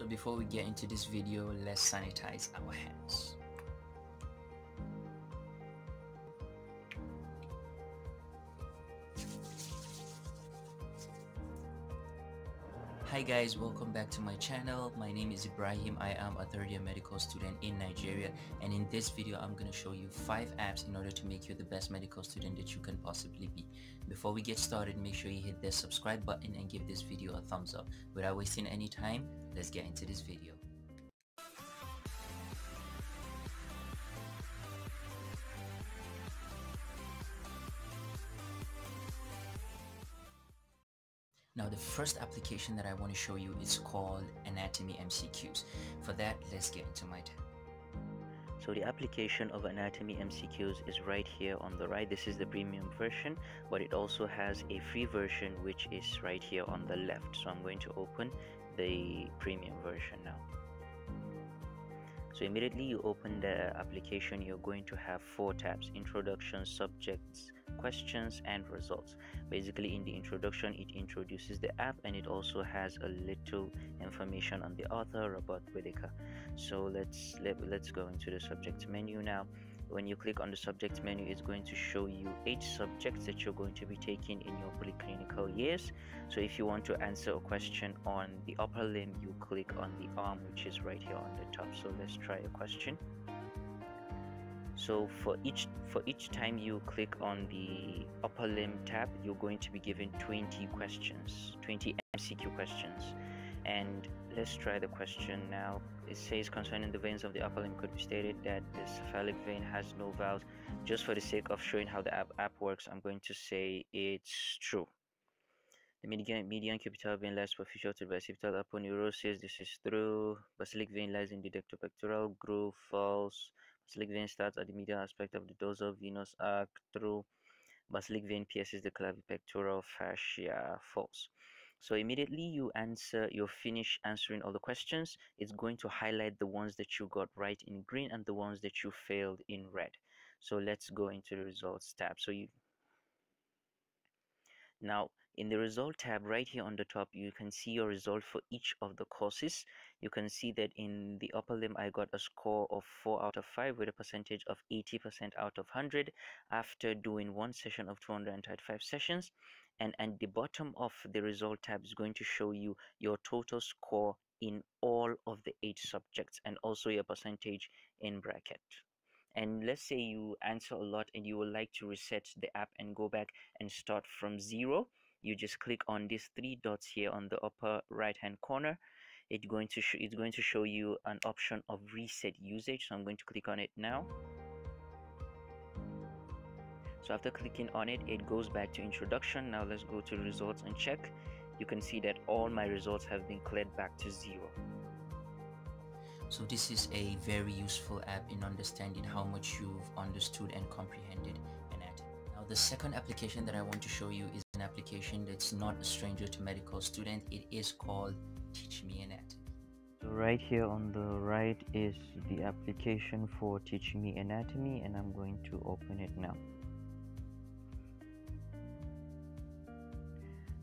So before we get into this video, let's sanitize our hands. Hi guys, welcome back to my channel. My name is Ibrahim. I am a third year medical student in Nigeria and in this video I'm going to show you 5 apps in order to make you the best medical student that you can possibly be. Before we get started, make sure you hit the subscribe button and give this video a thumbs up. Without wasting any time, let's get into this video. Now the first application that I want to show you is called Anatomy MCQs. For that, let's get into my tab. So the application of Anatomy MCQs is right here on the right. This is the premium version, but it also has a free version which is right here on the left. So I'm going to open the premium version now. So immediately you open the application, you're going to have four tabs, introduction, subjects, questions and results. Basically in the introduction it introduces the app and it also has a little information on the author about Whitaker so let's let, let's go into the subject menu now when you click on the subject menu it's going to show you eight subjects that you're going to be taking in your preclinical years. So if you want to answer a question on the upper limb you click on the arm which is right here on the top. So let's try a question. So for each for each time you click on the upper limb tab you're going to be given 20 questions 20 mcq questions. And let's try the question now it says concerning the veins of the upper limb could be stated that the cephalic vein has no valves just for the sake of showing how the app, app works i'm going to say it's true the median, median cubital vein lies superficial to the bicipital aponeurosis. This is true. Basilic vein lies in the deltopectoral groove. False. Basilic vein starts at the medial aspect of the dorsal venous arc True. basilic vein pierces the clavipectoral fascia false. So immediately you answer, you finish answering all the questions, it's going to highlight the ones that you got right in green and the ones that you failed in red. So let's go into the results tab. So you now in the result tab right here on the top you can see your result for each of the courses you can see that in the upper limb i got a score of 4 out of 5 with a percentage of 80% out of 100 after doing one session of 235 sessions and at the bottom of the result tab is going to show you your total score in all of the eight subjects and also your percentage in bracket. And let's say you answer a lot and you would like to reset the app and go back and start from zero you just click on these three dots here on the upper right hand corner. It's going to it's going to show you an option of reset usage so i'm going to click on it now so after clicking on it it goes back to introduction now let's go to results and check you can see that all my results have been cleared back to zero so this is a very useful app in understanding how much you've understood and comprehended anatomy. Now the second application that I want to show you is an application that's not a stranger to medical student. It is called Teach Me Anatomy. So right here on the right is the application for Teach Me Anatomy and I'm going to open it now.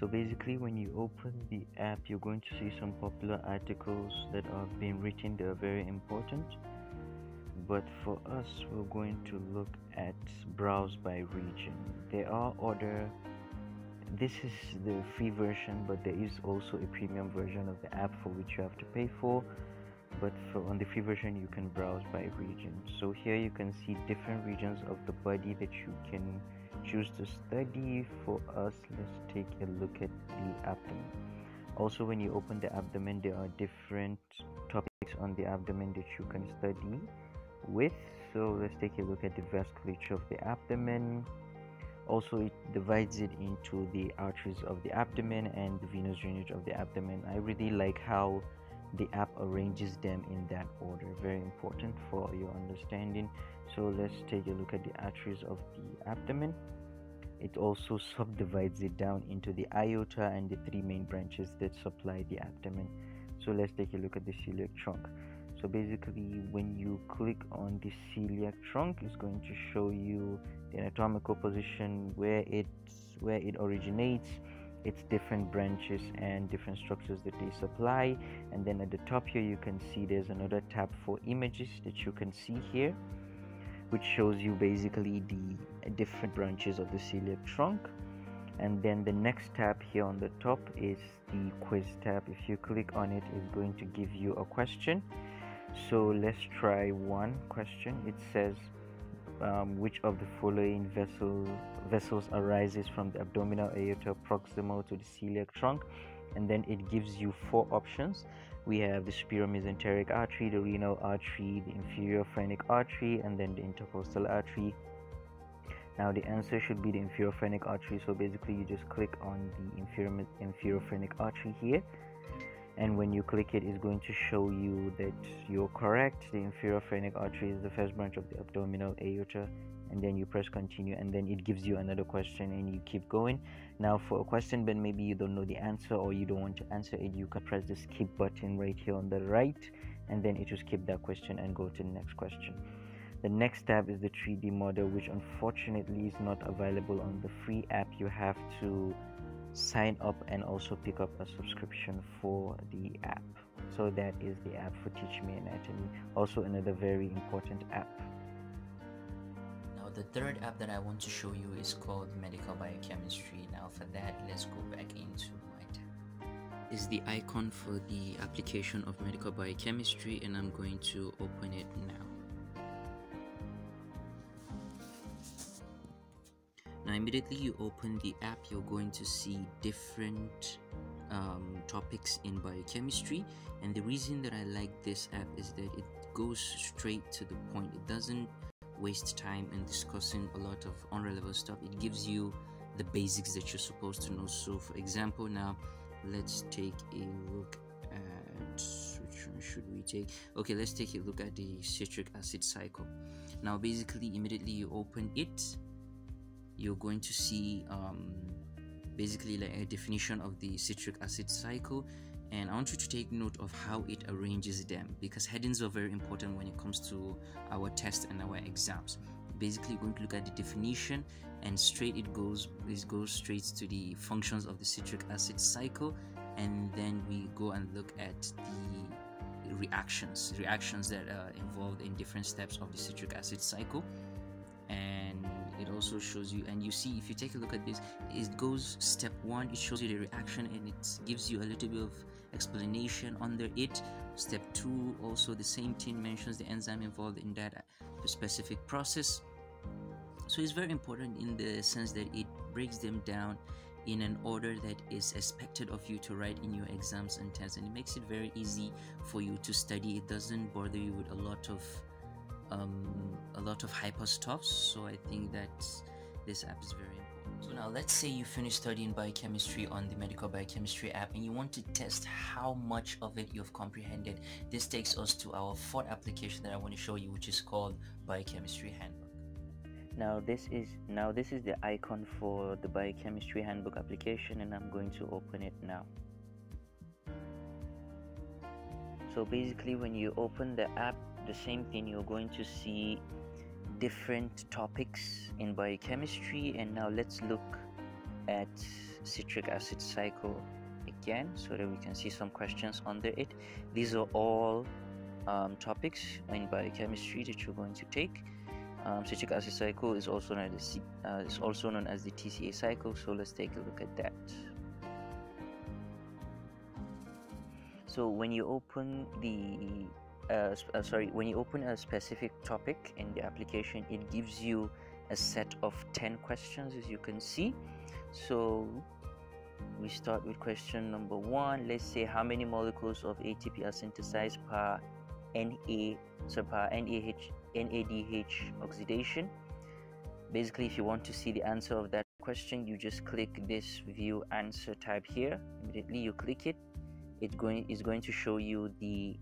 So basically when you open the app you're going to see some popular articles that have been written they are very important. But for us we're going to look at browse by region. There are other this is the free version but there is also a premium version of the app for which you have to pay for. But for on the free version you can browse by region. So here you can see different regions of the body that you can choose to study for us let's take a look at the abdomen. Also when you open the abdomen there are different topics on the abdomen that you can study with. So let's take a look at the vasculature of the abdomen. Also it divides it into the arteries of the abdomen and the venous drainage of the abdomen. I really like how the app arranges them in that order. Very important for your understanding. So let's take a look at the arteries of the abdomen it also subdivides it down into the aorta and the three main branches that supply the abdomen. So let's take a look at the celiac trunk. So basically when you click on the celiac trunk it's going to show you the anatomical position where it's where it originates its different branches and different structures that they supply. And then at the top here you can see there's another tab for images that you can see here which shows you basically the different branches of the celiac trunk. And then the next tab here on the top is the quiz tab. If you click on it it's going to give you a question. So let's try one question. It says um, which of the following vessel, vessels arises from the abdominal aorta proximal to the celiac trunk? And then it gives you four options we have the superior mesenteric artery the renal artery the inferior phrenic artery and then the intercostal artery. Now the answer should be the inferior phrenic artery. So basically you just click on the inferior inferior phrenic artery here. And when you click it it's going to show you that you're correct. The inferior phrenic artery is the first branch of the abdominal aorta. And then you press continue and then it gives you another question and you keep going now for a question but maybe you don't know the answer or you don't want to answer it you can press the skip button right here on the right and then it will skip that question and go to the next question. The next tab is the 3d model which unfortunately is not available on the free app. You have to sign up and also pick up a subscription for the app. So that is the app for teach me anatomy also another very important app the third app that i want to show you is called medical biochemistry. Now for that let's go back into my tab. Is the icon for the application of medical biochemistry and i'm going to open it now. Now immediately you open the app you're going to see different um, topics in biochemistry. And the reason that I like this app is that it goes straight to the point. It doesn't waste time in discussing a lot of unrelevant stuff. It gives you the basics that you're supposed to know. So for example now let's take a look at which one should we take? Okay let's take a look at the citric acid cycle. Now basically immediately you open it you're going to see um, basically like a definition of the citric acid cycle and I want you to take note of how it arranges them because headings are very important when it comes to our tests and our exams. Basically, going to look at the definition and straight it goes it goes straight to the functions of the citric acid cycle and then we go and look at the reactions reactions that are involved in different steps of the citric acid cycle and it also shows you and you see if you take a look at this it goes step one it shows you the reaction and it gives you a little bit of explanation under it. Step two also the same thing mentions the enzyme involved in that specific process. So it's very important in the sense that it breaks them down in an order that is expected of you to write in your exams and tests. And it makes it very easy for you to study. It doesn't bother you with a lot of um, a lot of hyper stuffs so I think that this app is very. So now let's say you finish studying biochemistry on the medical biochemistry app and you want to test how much of it you've comprehended. This takes us to our fourth application that I want to show you which is called biochemistry handbook. Now this is now this is the icon for the biochemistry handbook application and I'm going to open it now. So basically when you open the app the same thing you're going to see different topics in biochemistry and now let's look at citric acid cycle again so that we can see some questions under it. These are all um, topics in biochemistry that you're going to take. Um, citric acid cycle is also known as the, uh, is also known as the TCA cycle so let's take a look at that. So when you open the uh, sorry when you open a specific topic in the application it gives you a set of 10 questions as you can see. So we start with question number one. Let's say how many molecules of ATP are synthesized per NA so per NAH, NADH oxidation? Basically if you want to see the answer of that question you just click this view answer tab here. Immediately you click it. It's going is going to show you the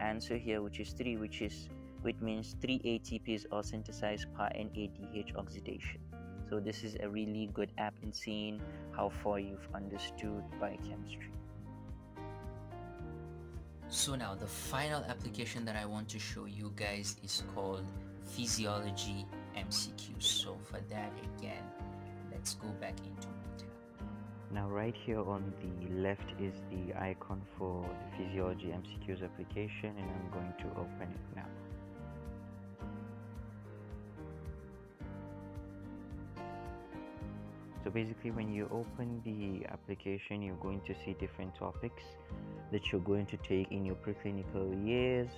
answer here which is 3 which is which means 3 ATPs are synthesized per NADH oxidation. So this is a really good app in seeing how far you've understood biochemistry. So now the final application that I want to show you guys is called physiology MCQ so for that again let's go back into now right here on the left is the icon for the physiology MCQs application and I'm going to open it now. So basically when you open the application you're going to see different topics that you're going to take in your preclinical years.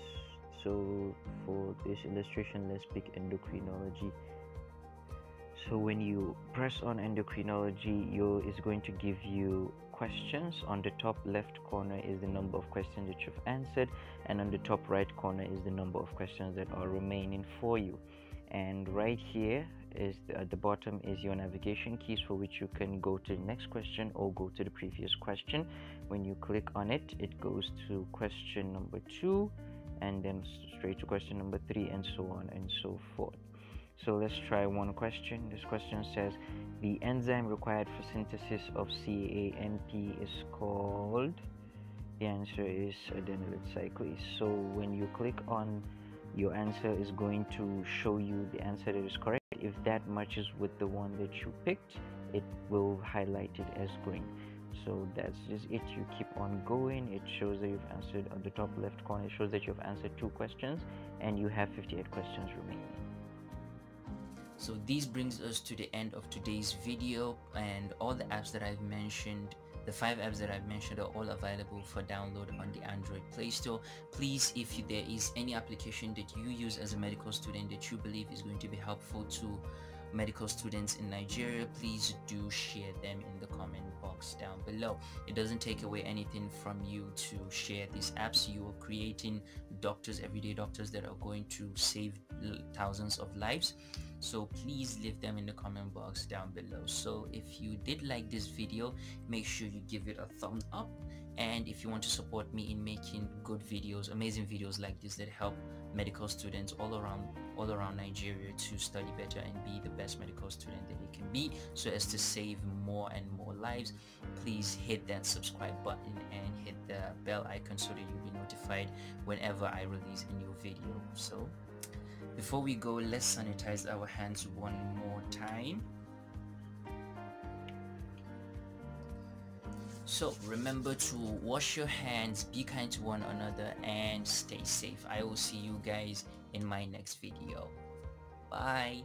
So for this illustration let's pick endocrinology so when you press on endocrinology you is going to give you questions. On the top left corner is the number of questions that you've answered and on the top right corner is the number of questions that are remaining for you. And right here is at the bottom is your navigation keys for which you can go to the next question or go to the previous question. When you click on it it goes to question number two and then straight to question number three and so on and so forth so let's try one question. This question says the enzyme required for synthesis of CAMP is called. The answer is adenylate cyclase. So when you click on your answer is going to show you the answer that is correct. If that matches with the one that you picked, it will highlight it as green. So that's just it. You keep on going. It shows that you've answered on the top left corner. It shows that you've answered two questions and you have 58 questions remaining so this brings us to the end of today's video and all the apps that I've mentioned the five apps that I've mentioned are all available for download on the Android Play Store. Please, if there is any application that you use as a medical student that you believe is going to be helpful to medical students in Nigeria, please do share them in the comment box down below. It doesn't take away anything from you to share these apps. You are creating doctors, everyday doctors that are going to save thousands of lives so please leave them in the comment box down below. So if you did like this video make sure you give it a thumbs up. And if you want to support me in making good videos amazing videos like this that help medical students all around all around Nigeria to study better and be the best medical student that they can be so as to save more and more lives please hit that subscribe button and hit the bell icon so that you'll be notified whenever I release a new video. So before we go, let's sanitize our hands one more time. So remember to wash your hands, be kind to one another and stay safe. I will see you guys in my next video. Bye.